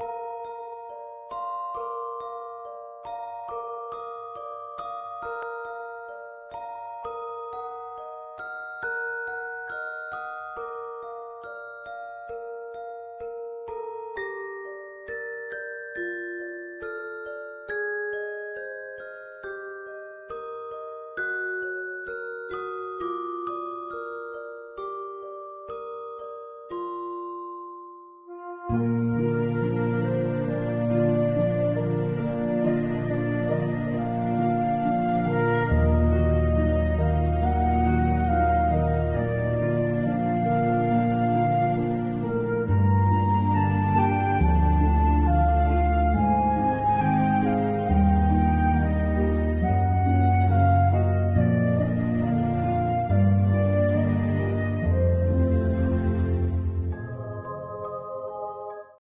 う